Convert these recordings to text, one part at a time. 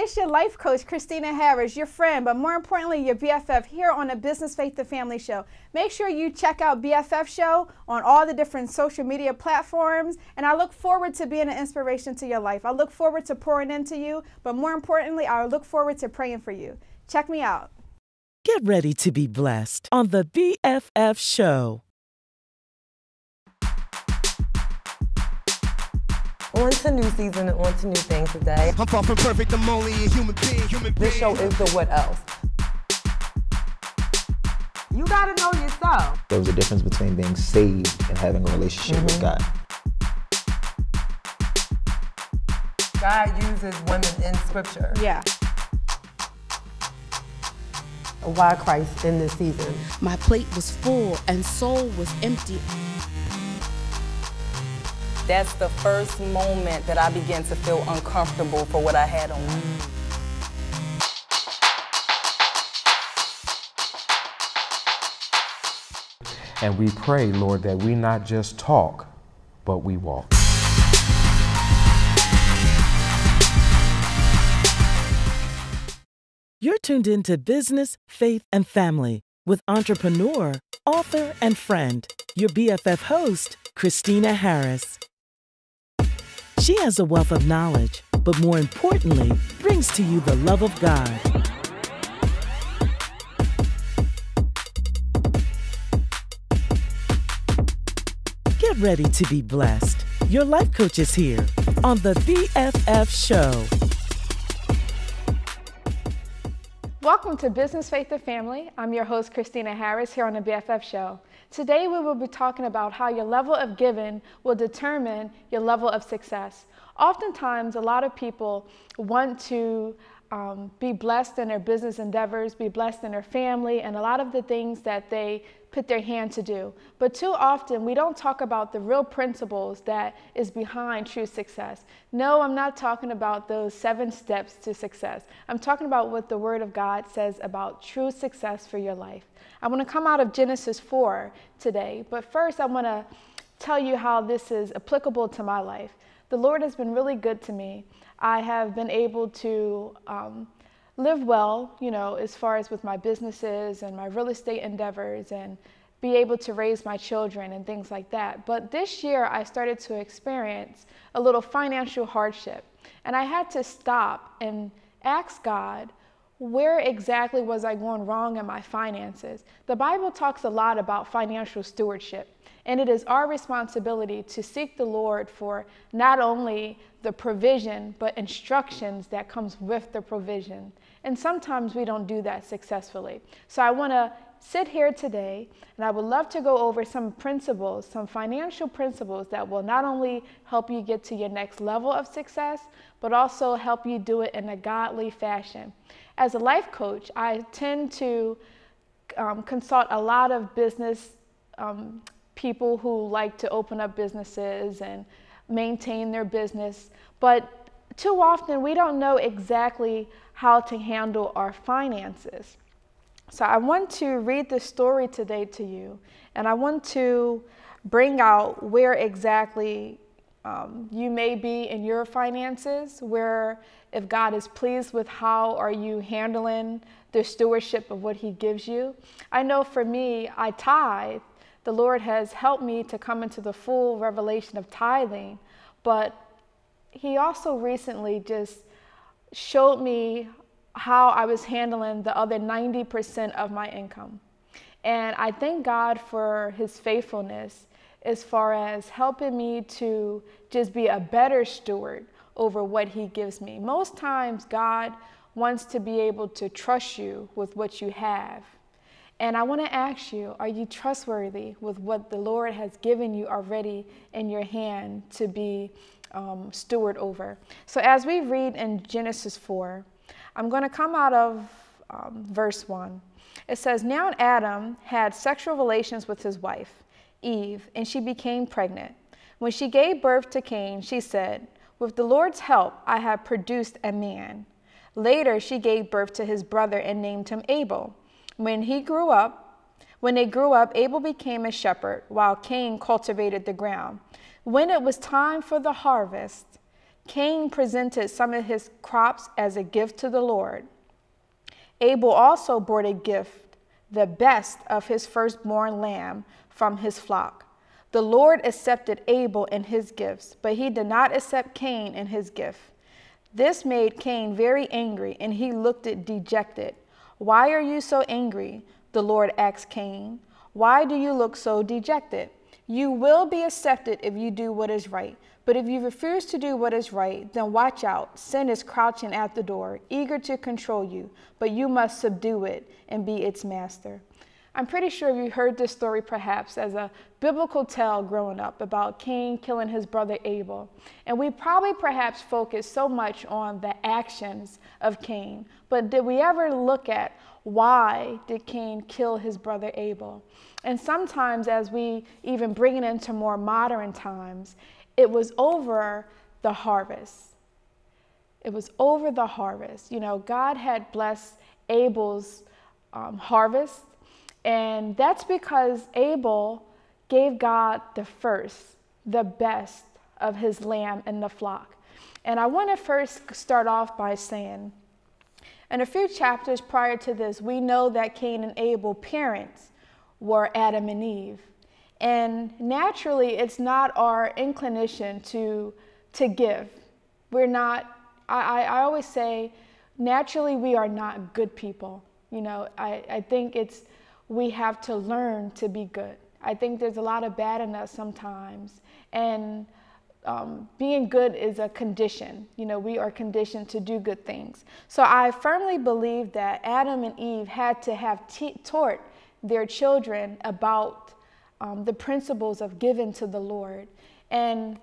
it's your life coach, Christina Harris, your friend, but more importantly, your BFF here on the Business Faith to Family Show. Make sure you check out BFF Show on all the different social media platforms, and I look forward to being an inspiration to your life. I look forward to pouring into you, but more importantly, I look forward to praying for you. Check me out. Get ready to be blessed on the BFF Show. On to new season and on to new things today. I'm far from perfect, I'm only a human being, human This show is the what else. You gotta know yourself. There was a difference between being saved and having a relationship with mm-hmm. God. God uses women in scripture. Yeah. Why Christ in this season? My plate was full and soul was empty. That's the first moment that I began to feel uncomfortable for what I had on. And we pray, Lord, that we not just talk, but we walk. You're tuned into Business, Faith, and Family with entrepreneur, author, and friend, your BFF host, Christina Harris. She has a wealth of knowledge, but more importantly, brings to you the love of God. Get ready to be blessed. Your life coach is here on the BFF Show. Welcome to Business Faith to Family. I'm your host, Christina Harris, here on the BFF Show. Today, we will be talking about how your level of giving will determine your level of success. Oftentimes, a lot of people want to um, be blessed in their business endeavors, be blessed in their family, and a lot of the things that they put their hand to do. But too often, we don't talk about the real principles that is behind true success. No, I'm not talking about those seven steps to success. I'm talking about what the Word of God says about true success for your life. I want to come out of Genesis 4 today, but first, I want to tell you how this is applicable to my life. The Lord has been really good to me. I have been able to um, live well, you know, as far as with my businesses and my real estate endeavors and be able to raise my children and things like that. But this year I started to experience a little financial hardship. And I had to stop and ask God, where exactly was I going wrong in my finances? The Bible talks a lot about financial stewardship. And it is our responsibility to seek the Lord for not only the provision, but instructions that comes with the provision. And sometimes we don't do that successfully. So I want to sit here today and I would love to go over some principles, some financial principles that will not only help you get to your next level of success, but also help you do it in a godly fashion. As a life coach, I tend to um, consult a lot of business um, people who like to open up businesses and maintain their business, but too often we don't know exactly how to handle our finances. So I want to read this story today to you, and I want to bring out where exactly um, you may be in your finances, where if God is pleased with how are you handling the stewardship of what he gives you. I know for me, I tithe. The Lord has helped me to come into the full revelation of tithing, but he also recently just showed me how I was handling the other 90% of my income. And I thank God for his faithfulness as far as helping me to just be a better steward over what he gives me. Most times, God wants to be able to trust you with what you have. And I want to ask you are you trustworthy with what the Lord has given you already in your hand to be um, steward over? So, as we read in Genesis 4, I'm going to come out of um, verse 1. It says, Now Adam had sexual relations with his wife, Eve, and she became pregnant. When she gave birth to Cain, she said, With the Lord's help, I have produced a man. Later, she gave birth to his brother and named him Abel. When he grew up, when they grew up, Abel became a shepherd while Cain cultivated the ground. When it was time for the harvest, Cain presented some of his crops as a gift to the Lord. Abel also brought a gift, the best of his firstborn lamb from his flock. The Lord accepted Abel and his gifts, but he did not accept Cain and his gift. This made Cain very angry, and he looked dejected. Why are you so angry? The Lord asked Cain. Why do you look so dejected? You will be accepted if you do what is right. But if you refuse to do what is right, then watch out. Sin is crouching at the door, eager to control you, but you must subdue it and be its master. I'm pretty sure you heard this story perhaps as a biblical tale growing up about Cain killing his brother Abel. And we probably perhaps focus so much on the actions of Cain, but did we ever look at why did Cain kill his brother Abel? And sometimes as we even bring it into more modern times, it was over the harvest. It was over the harvest. You know, God had blessed Abel's um, harvest and that's because Abel gave God the first, the best of his lamb and the flock. And I want to first start off by saying, in a few chapters prior to this, we know that Cain and Abel parents were Adam and Eve. And naturally, it's not our inclination to, to give. We're not, I, I always say, naturally, we are not good people. You know, I, I think it's we have to learn to be good. I think there's a lot of bad in us sometimes. And um, being good is a condition. You know, we are conditioned to do good things. So I firmly believe that Adam and Eve had to have taught their children about um, the principles of giving to the Lord. And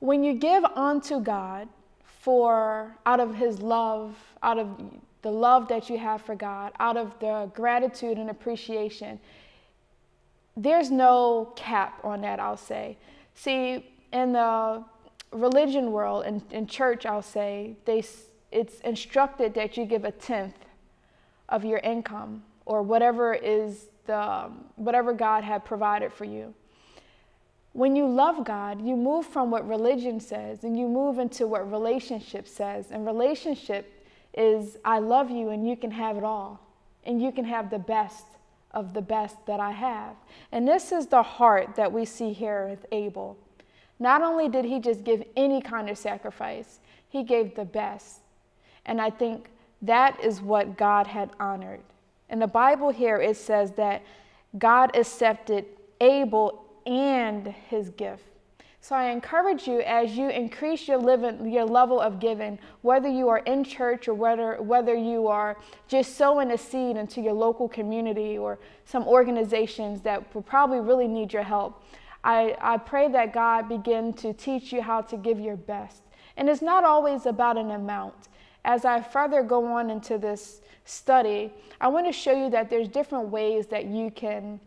when you give unto God for out of His love, out of the love that you have for God, out of the gratitude and appreciation, there's no cap on that, I'll say. See, in the religion world, in, in church, I'll say, they, it's instructed that you give a tenth of your income or whatever is the, um, whatever God had provided for you. When you love God, you move from what religion says and you move into what relationship says. And relationship is I love you and you can have it all. And you can have the best of the best that I have. And this is the heart that we see here with Abel. Not only did he just give any kind of sacrifice, he gave the best. And I think that is what God had honored. In the Bible here, it says that God accepted Abel and his gift. So I encourage you as you increase your, living, your level of giving, whether you are in church or whether, whether you are just sowing a seed into your local community or some organizations that will probably really need your help. I, I pray that God begin to teach you how to give your best. And it's not always about an amount. As I further go on into this study, I want to show you that there's different ways that you can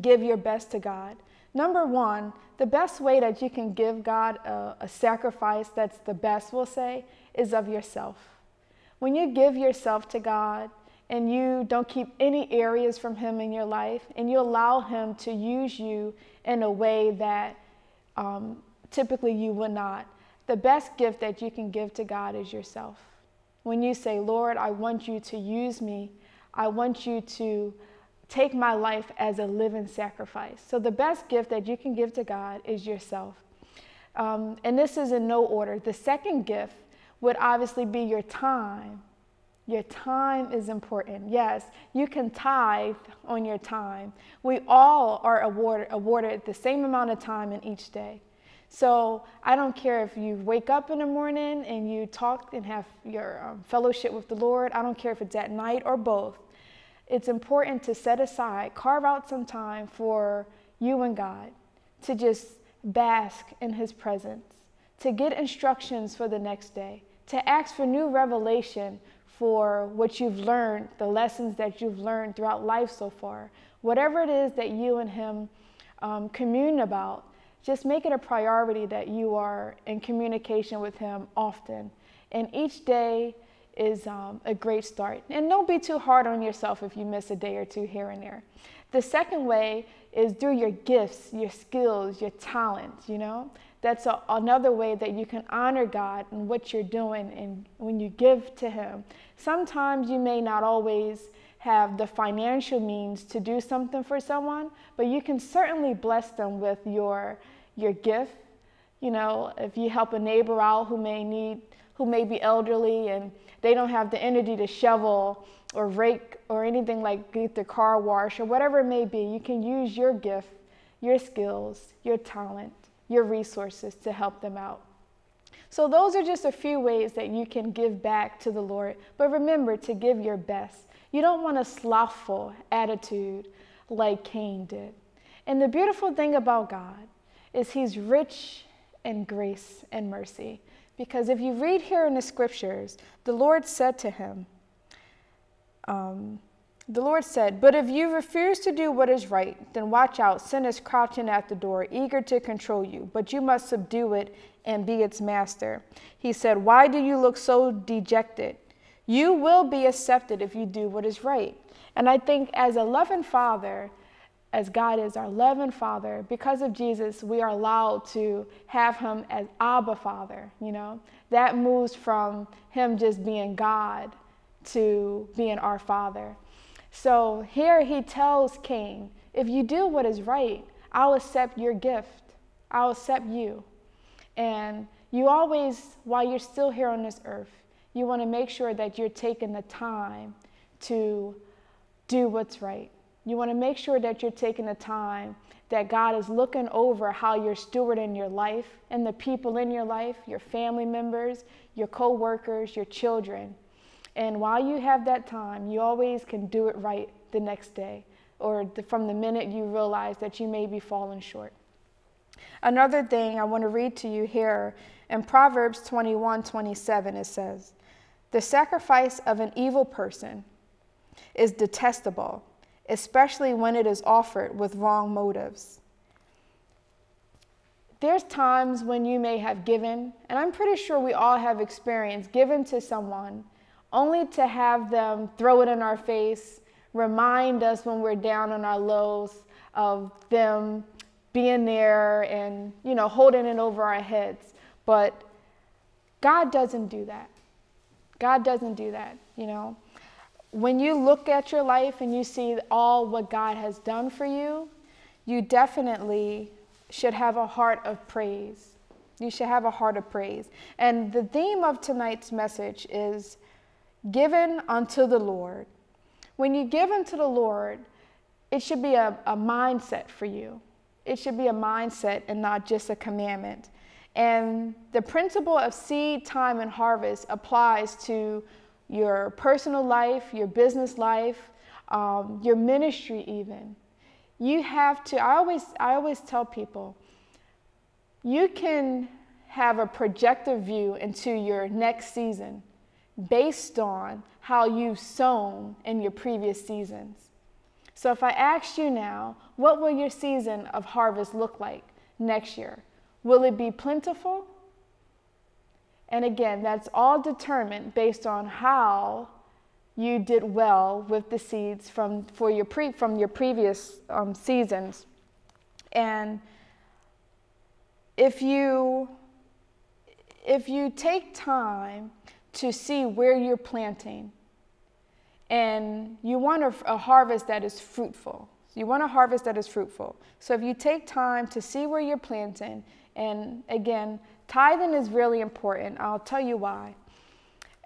give your best to God. Number one, the best way that you can give God a, a, sacrifice that's the best, we'll say, is of yourself. When you give yourself to God and you don't keep any areas from Him in your life and you allow Him to use you in a way that um, typically you would not, the best gift that you can give to God is yourself. When you say, Lord, I want you to use me, I want you to take my life as a living sacrifice. So, the best gift that you can give to God is yourself. Um, and this is in no order. The second gift would obviously be your time. Your time is important. Yes, you can tithe on your time. We all are awarded, awarded the same amount of time in each day. So I don't care if you wake up in the morning and you talk and have your um, fellowship with the Lord. I don't care if it's at night or both it's important to set aside, carve out some time for you and God to just bask in His presence, to get instructions for the next day, to ask for new revelation for what you've learned, the lessons that you've learned throughout life so far. Whatever it is that you and Him um, commune about, just make it a priority that you are in communication with Him often. And each day, is um, a great start. And don't be too hard on yourself if you miss a day or two here and there. The second way is through your gifts, your skills, your talents, you know. that's a, another way that you can honor God and what you're doing and when you give to Him. Sometimes you may not always have the financial means to do something for someone, but you can certainly bless them with your your gift. You know, if you help a neighbor out who may need who may be elderly and they don't have the energy to shovel or rake or anything like get their car washed or whatever it may be, you can use your gift, your skills, your talent your resources to help them out. So, those are just a few ways that you can give back to the Lord. But remember to give your best. You don't want a slothful attitude like Cain did. And the beautiful thing about God is He's rich in grace and mercy. Because if you read here in the scriptures, the Lord said to him, um, the Lord said, But if you refuse to do what is right, then watch out. Sin is crouching at the door, eager to control you, but you must subdue it and be its master. He said, Why do you look so dejected? You will be accepted if you do what is right. And I think as a loving father, as God is our loving father, because of Jesus, we are allowed to have him as Abba Father, you know? That moves from him just being God to being our father. So here he tells Cain, if you do what is right, I'll accept your gift. I'll accept you. And you always, while you're still here on this earth, you want to make sure that you're taking the time to do what's right. You want to make sure that you're taking the time that God is looking over how you're stewarding your life and the people in your life, your family members, your co workers, your children. And while you have that time, you always can do it right the next day or from the minute you realize that you may be falling short. Another thing I want to read to you here in Proverbs 21 27, it says, The sacrifice of an evil person is detestable, especially when it is offered with wrong motives. There's times when you may have given, and I'm pretty sure we all have experienced given to someone only to have them throw it in our face, remind us when we're down on our lows of them being there and, you know, holding it over our heads. But God doesn't do that. God doesn't do that, you know. When you look at your life and you see all what God has done for you, you definitely should have a heart of praise. You should have a heart of praise. And the theme of tonight's message is given unto the Lord. When you give unto the Lord, it should be a, a mindset for you. It should be a mindset and not just a commandment. And the principle of seed, time, and harvest applies to your personal life, your business life, um, your ministry, even. You have to, I always, I always tell people, you can have a projective view into your next season based on how you've sown in your previous seasons. So if I asked you now, what will your season of harvest look like next year? Will it be plentiful? And again, that's all determined based on how you did well with the seeds from, for your pre, from your previous um, seasons. And if you, if you take time to see where you're planting. And you want a, a, harvest that is fruitful. You want a harvest that is fruitful. So if you take time to see where you're planting, and again, tithing is really important. I'll tell you why.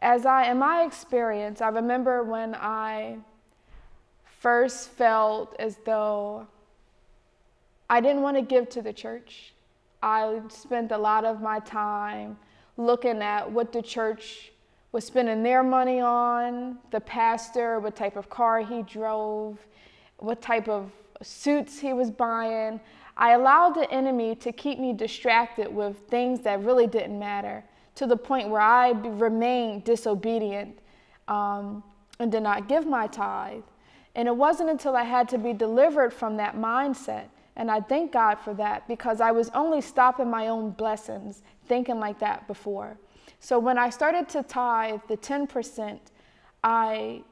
As I, in my experience, I remember when I first felt as though I didn't want to give to the church. I spent a lot of my time looking at what the church was spending their money on, the pastor, what type of car he drove, what type of suits he was buying. I allowed the enemy to keep me distracted with things that really didn't matter to the point where I remained disobedient um, and did not give my tithe. And it wasn't until I had to be delivered from that mindset. And I thank God for that because I was only stopping my own blessings thinking like that before. So when I started to tithe the 10%, I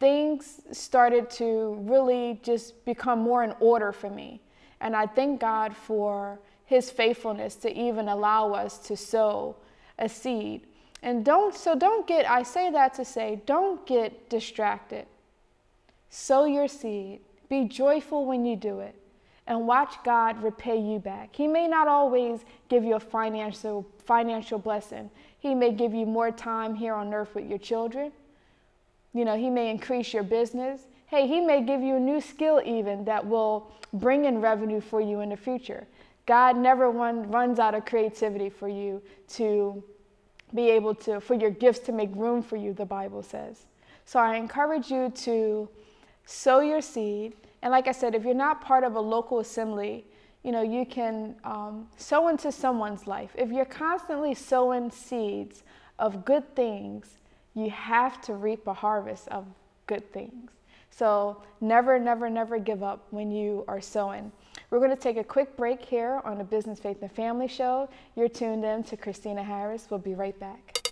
things started to really just become more in order for me. And I thank God for his faithfulness to even allow us to sow a seed. And don't, so don't get, I say that to say, don't get distracted. Sow your seed. Be joyful when you do it. And watch God repay you back. He may not always give you a financial, financial blessing. He may give you more time here on earth with your children. You know, He may increase your business. Hey, He may give you a new skill even that will bring in revenue for you in the future. God never run, runs out of creativity for you to be able to, for your gifts to make room for you, the Bible says. So I encourage you to sow your seed. And like I said, if you're not part of a local assembly, you know, you can um, sow into someone's life. If you're constantly sowing seeds of good things, you have to reap a harvest of good things. So never, never, never give up when you are sowing. We're going to take a quick break here on the Business, Faith, and Family Show. You're tuned in to Christina Harris. We'll be right back.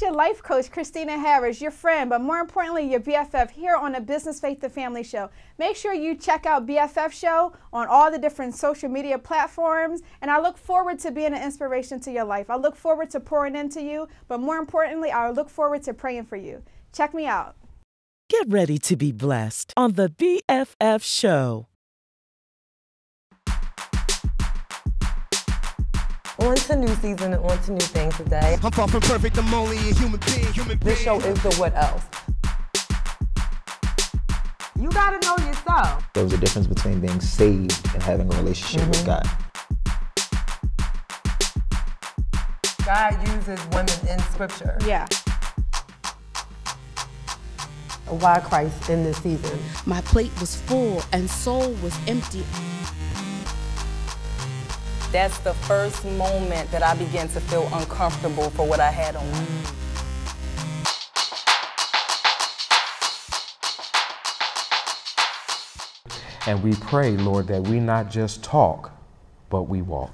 Your life coach, Christina Harris, your friend, but more importantly, your BFF here on the Business Faith the Family Show. Make sure you check out BFF Show on all the different social media platforms, and I look forward to being an inspiration to your life. I look forward to pouring into you, but more importantly, I look forward to praying for you. Check me out. Get ready to be blessed on the BFF Show. On to new season and on to new things today. I'm far from perfect, I'm only a human being, human This show is the what else. You gotta know yourself. There was a difference between being saved and having a relationship with mm-hmm. God. God uses women in scripture. Yeah. Why Christ in this season? My plate was full and soul was empty. That's the first moment that I began to feel uncomfortable for what I had on. And we pray, Lord, that we not just talk, but we walk.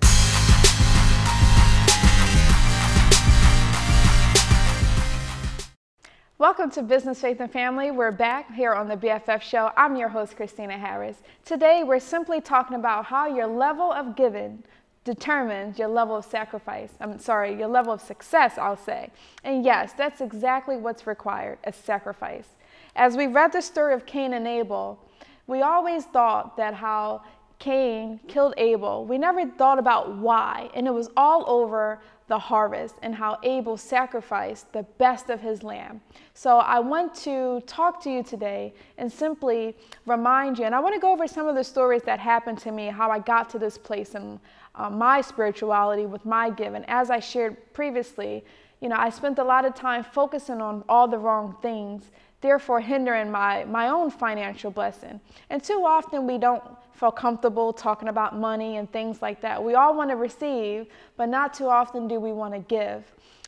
Welcome to Business, Faith, and Family. We're back here on the BFF Show. I'm your host, Christina Harris. Today, we're simply talking about how your level of giving determines your level of sacrifice. I'm sorry, your level of success, I'll say. And yes, that's exactly what's required a sacrifice. As we read the story of Cain and Abel, we always thought that how Cain killed Abel, we never thought about why. And it was all over the harvest and how Abel sacrificed the best of his lamb. So I want to talk to you today and simply remind you, and I want to go over some of the stories that happened to me, how I got to this place in uh, my spirituality with my giving. As I shared previously, you know, I spent a lot of time focusing on all the wrong things, therefore hindering my, my own financial blessing. And too often we don't feel comfortable talking about money and things like that. We all want to receive, but not too often do we want to give.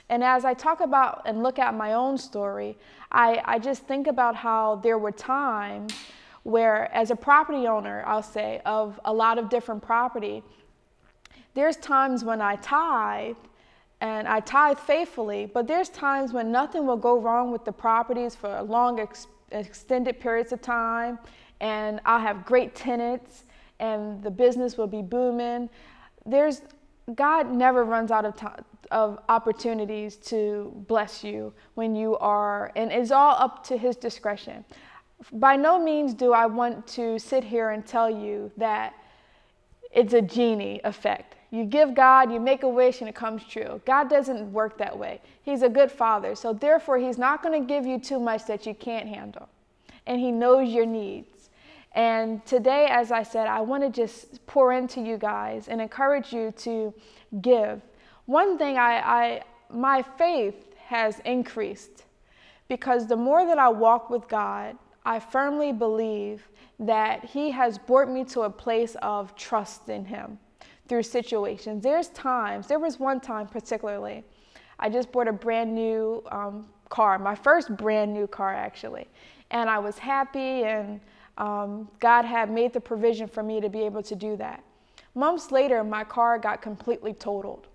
And as I talk about and look at my own story, I, I just think about how there were times where, as a property owner, I'll say, of a lot of different property, there's times when I tithe and I tithe faithfully, but there's times when nothing will go wrong with the properties for long, ex- extended periods of time, and I'll have great tenants, and the business will be booming. There's God never runs out of time of opportunities to bless you when you are, and it's all up to His discretion. By no means do I want to sit here and tell you that it's a genie effect. You give God, you make a wish, and it comes true. God doesn't work that way. He's a good father. So, therefore, He's not going to give you too much that you can't handle. And He knows your needs. And today, as I said, I want to just pour into you guys and encourage you to give. One thing I, I my faith has increased because the more that I walk with God, I firmly believe that He has brought me to a place of trust in Him through situations. There's times, there was one time particularly, I just bought a brand new um, car, my first brand new car actually. And I was happy, and um, God had made the provision for me to be able to do that. Months later, my car got completely totaled.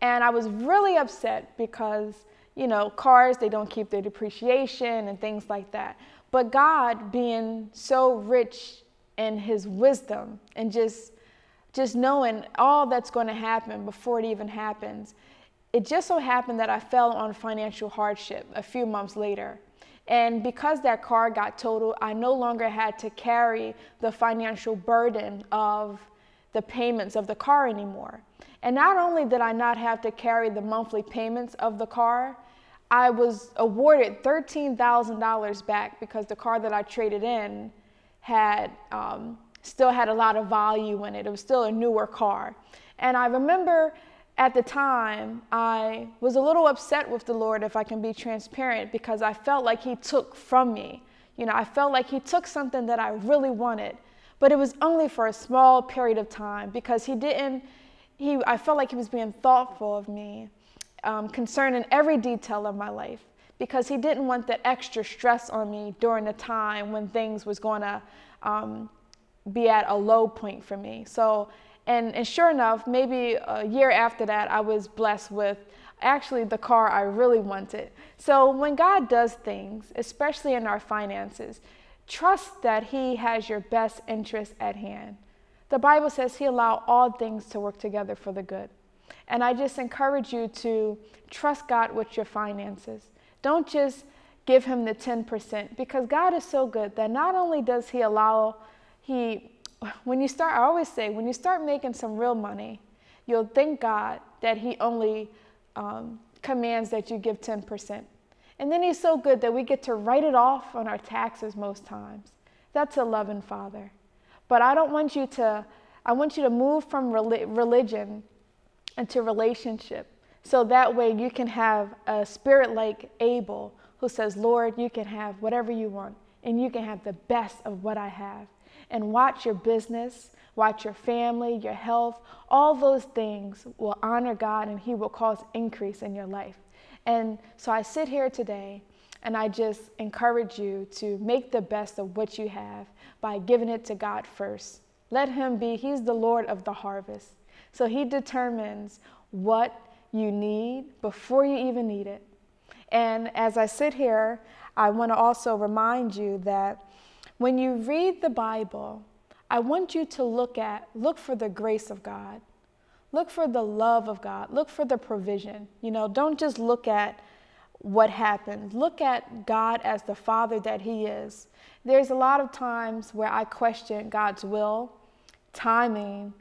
And I was really upset because, you know, cars, they don't keep their depreciation and things like that. But God, being so rich in his wisdom and just just knowing all that's going to happen before it even happens, it just so happened that I fell on financial hardship a few months later. And because that car got totaled, I no longer had to carry the financial burden of the payments of the car anymore. And not only did I not have to carry the monthly payments of the car, I was awarded $13,000 back because the car that I traded in had um, still had a lot of value in it. It was still a newer car. And I remember at the time, I was a little upset with the Lord, if I can be transparent, because I felt like He took from me. You know, I felt like He took something that I really wanted, but it was only for a small period of time because He didn't he, I felt like he was being thoughtful of me um, concerning every detail of my life because he didn't want that extra stress on me during the time when things was going to um, be at a low point for me. So, and, and sure enough, maybe a year after that, I was blessed with actually the car I really wanted. So when God does things, especially in our finances, trust that he has your best interest at hand. The Bible says He allowed all things to work together for the good. And I just encourage you to trust God with your finances. Don't just give Him the 10% because God is so good that not only does He allow, He, when you start, I always say, when you start making some real money, you'll thank God that He only um, commands that you give 10%. And then He's so good that we get to write it off on our taxes most times. That's a loving Father. But I don't want you to, I want you to move from religion into relationship. So that way you can have a spirit like Abel who says, Lord, you can have whatever you want, and you can have the best of what I have. And watch your business, watch your family, your health, all those things will honor God and He will cause increase in your life. And so I sit here today and I just encourage you to make the best of what you have by giving it to God first. Let Him be, He's the Lord of the harvest. So He determines what you need before you even need it. And as I sit here, I want to also remind you that when you read the Bible, I want you to look at, look for the grace of God. Look for the love of God. Look for the provision. You know, don't just look at what happened. Look at God as the Father that He is. There's a lot of times where I question God's will, timing,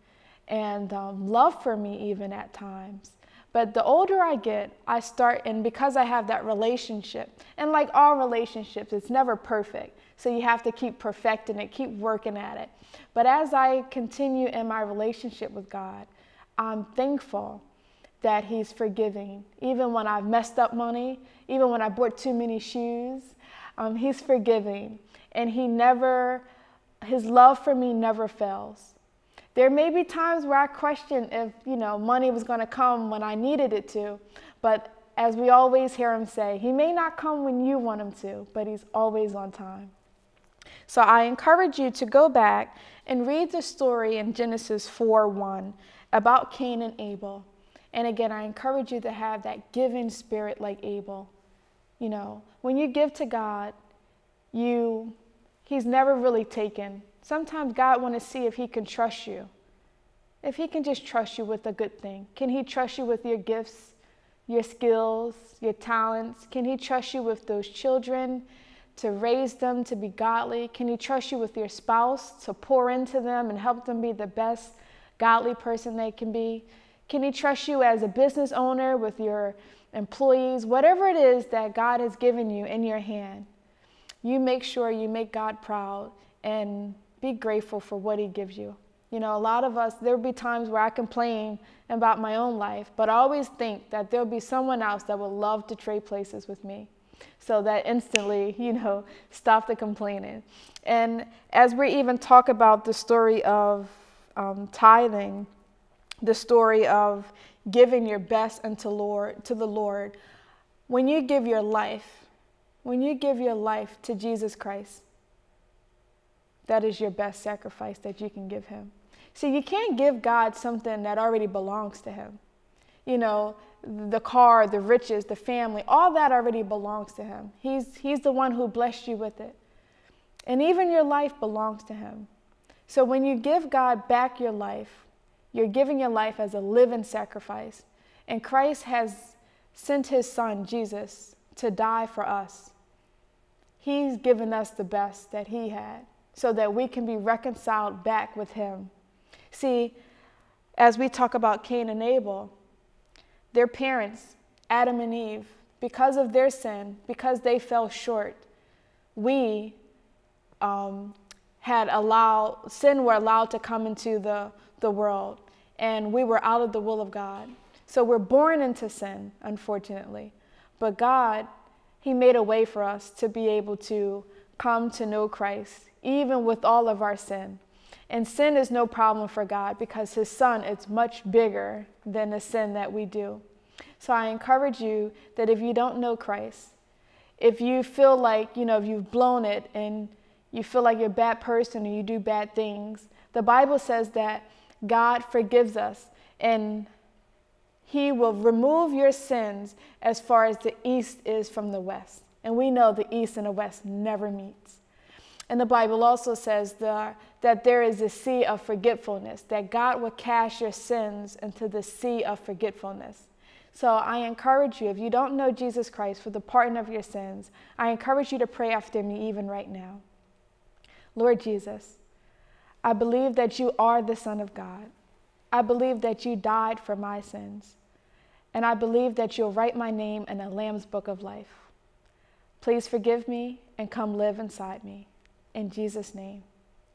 and um, love for me, even at times. But the older I get, I start, and because I have that relationship, and like all relationships, it's never perfect. So you have to keep perfecting it, keep working at it. But as I continue in my relationship with God, I'm thankful that He's forgiving. Even when I've messed up money, even when I bought too many shoes, um, He's forgiving. And He never, His love for me never fails. There may be times where I question if, you know, money was going to come when I needed it to, but as we always hear him say, he may not come when you want him to, but he's always on time. So I encourage you to go back and read the story in Genesis 4 1 about Cain and Abel. And again, I encourage you to have that giving spirit like Abel. You know, when you give to God, you he's never really taken. Sometimes God want to see if he can trust you. If he can just trust you with a good thing. Can he trust you with your gifts, your skills, your talents? Can he trust you with those children to raise them to be godly? Can he trust you with your spouse to pour into them and help them be the best godly person they can be? Can He trust you as a business owner with your employees? Whatever it is that God has given you in your hand, you make sure you make God proud and be grateful for what He gives you. You know, a lot of us, there'll be times where I complain about my own life, but I always think that there'll be someone else that will love to trade places with me. So that instantly, you know, stop the complaining. And as we even talk about the story of um, tithing, the story of giving your best unto Lord to the Lord, when you give your life, when you give your life to Jesus Christ, that is your best sacrifice that you can give him. See, you can't give God something that already belongs to him. you know, the car, the riches, the family, all that already belongs to Him. He's, he's the one who blessed you with it. And even your life belongs to Him. So when you give God back your life, you're giving your life as a living sacrifice. And Christ has sent His Son, Jesus, to die for us. He's given us the best that He had so that we can be reconciled back with Him. See, as we talk about Cain and Abel, their parents, Adam and Eve, because of their sin, because they fell short, we um, had allowed, sin were allowed to come into the, the world, and we were out of the will of God. So we're born into sin, unfortunately. But God, He made a way for us to be able to come to know Christ, even with all of our sin. And sin is no problem for God because His Son is much bigger than the sin that we do. So I encourage you that if you don't know Christ, if you feel like, you know, if you've blown it and you feel like you're a bad person and you do bad things, the Bible says that God forgives us and He will remove your sins as far as the east is from the west. And we know the east and the west never meets. And the Bible also says that there is a sea of forgetfulness, that God will cast your sins into the sea of forgetfulness. So I encourage you, if you don't know Jesus Christ for the pardon of your sins, I encourage you to pray after me even right now. Lord Jesus, I believe that you are the Son of God. I believe that you died for my sins. And I believe that you'll write my name in the Lamb's book of life. Please forgive me and come live inside me. In Jesus' name,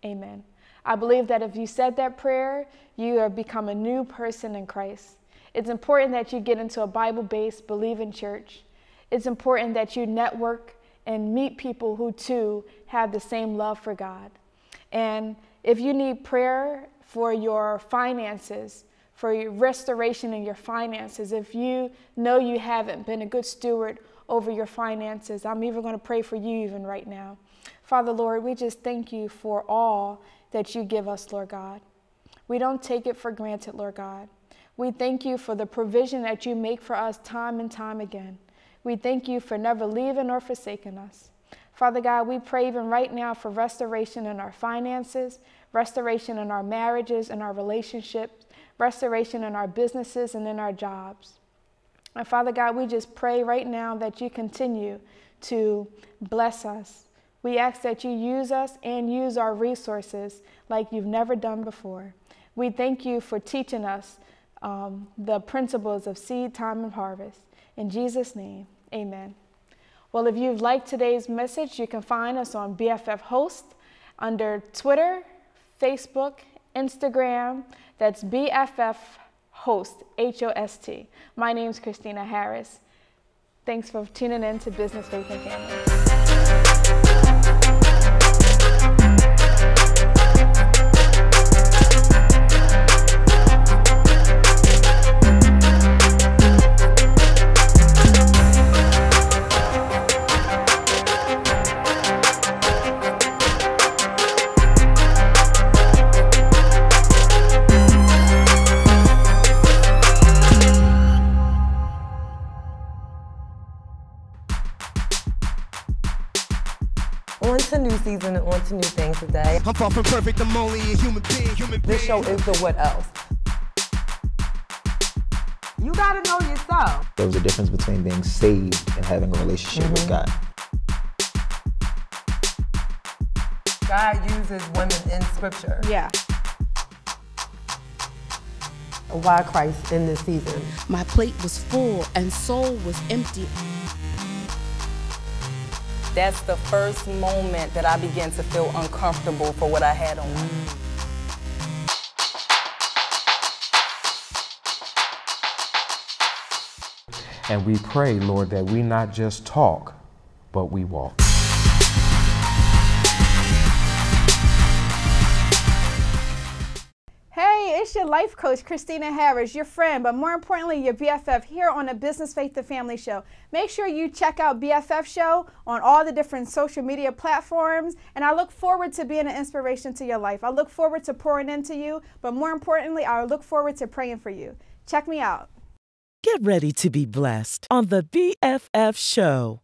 amen. I believe that if you said that prayer, you have become a new person in Christ. It's important that you get into a Bible based, believing church. It's important that you network and meet people who too have the same love for God. And if you need prayer for your finances, for your restoration in your finances, if you know you haven't been a good steward over your finances, I'm even going to pray for you even right now. Father, Lord, we just thank you for all that you give us, Lord God. We don't take it for granted, Lord God. We thank you for the provision that you make for us time and time again. We thank you for never leaving or forsaking us. Father God, we pray even right now for restoration in our finances, restoration in our marriages and our relationships, restoration in our businesses and in our jobs. And Father God, we just pray right now that you continue to bless us, we ask that you use us and use our resources like you've never done before. We thank you for teaching us um, the principles of seed, time, and harvest. In Jesus' name, amen. Well, if you've liked today's message, you can find us on BFF Host under Twitter, Facebook, Instagram. That's BFF Host, H O S T. My name's Christina Harris. Thanks for tuning in to Business, Faith, and Family. Season and to new things today. I'm far from perfect, I'm only a human being, human being. This show is the what else. You gotta know yourself. There was a difference between being saved and having a relationship with mm-hmm. God. God uses women in scripture. Yeah. Why Christ in this season? My plate was full and soul was empty. That's the first moment that I began to feel uncomfortable for what I had on. And we pray, Lord, that we not just talk, but we walk. Life coach, Christina Harris, your friend, but more importantly, your BFF here on the Business Faith the Family Show. Make sure you check out BFF Show on all the different social media platforms, and I look forward to being an inspiration to your life. I look forward to pouring into you, but more importantly, I look forward to praying for you. Check me out. Get ready to be blessed on the BFF Show.